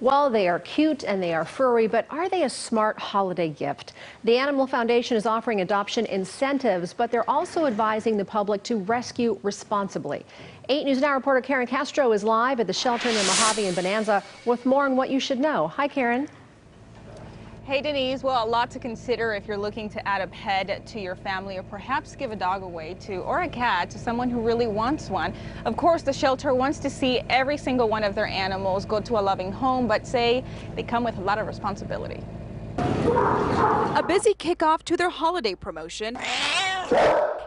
Well, they are cute and they are furry, but are they a smart holiday gift? The Animal Foundation is offering adoption incentives, but they're also advising the public to rescue responsibly. 8 News Now reporter Karen Castro is live at the shelter near Mojave and Bonanza with more on what you should know. Hi, Karen. Hey Denise, well a lot to consider if you're looking to add a pet to your family or perhaps give a dog away to or a cat to someone who really wants one. Of course the shelter wants to see every single one of their animals go to a loving home but say they come with a lot of responsibility. A busy kickoff to their holiday promotion.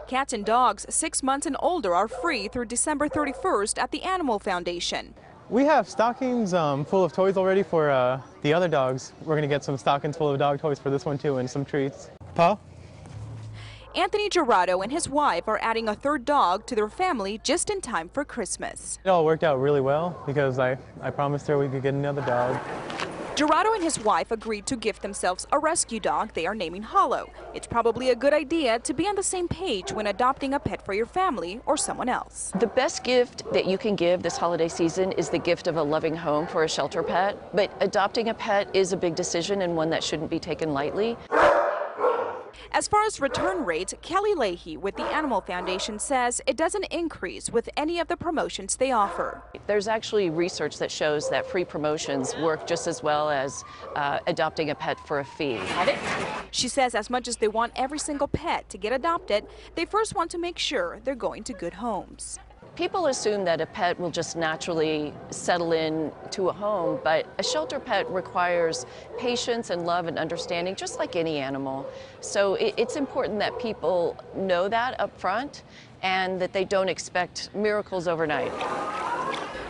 Cats and dogs six months and older are free through December 31st at the Animal Foundation. We have stockings um, full of toys already for uh, the other dogs. We're going to get some stockings full of dog toys for this one too and some treats. Paul? Anthony Gerardo and his wife are adding a third dog to their family just in time for Christmas. It all worked out really well because I, I promised her we could get another dog. Gerardo and his wife agreed to gift themselves a rescue dog they are naming Hollow. It's probably a good idea to be on the same page when adopting a pet for your family or someone else. The best gift that you can give this holiday season is the gift of a loving home for a shelter pet. But adopting a pet is a big decision and one that shouldn't be taken lightly. As far as return rates, Kelly Leahy with the Animal Foundation says it doesn't increase with any of the promotions they offer. There's actually research that shows that free promotions work just as well as uh, adopting a pet for a fee. She says as much as they want every single pet to get adopted, they first want to make sure they're going to good homes. People assume that a pet will just naturally settle in to a home, but a shelter pet requires patience and love and understanding, just like any animal. So it's important that people know that up front and that they don't expect miracles overnight.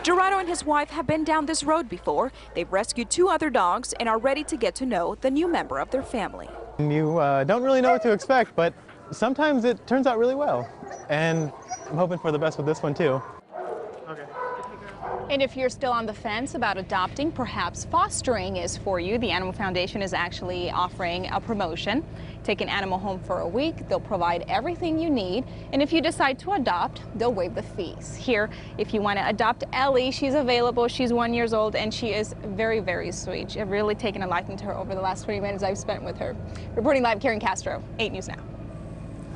Gerardo and his wife have been down this road before. They've rescued two other dogs and are ready to get to know the new member of their family. You uh, don't really know what to expect, but sometimes it turns out really well. And I'm hoping for the best with this one too. Okay. And if you're still on the fence about adopting, perhaps fostering is for you. The Animal Foundation is actually offering a promotion. Take an animal home for a week, they'll provide everything you need, and if you decide to adopt, they'll waive the fees. Here, if you want to adopt Ellie, she's available. She's one years old, and she is very, very sweet. I've really taken a liking to her over the last 20 minutes I've spent with her. Reporting live, Karen Castro, 8 News Now.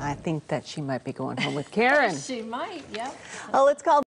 I think that she might be going home with Karen. she might, yeah. Oh, let's call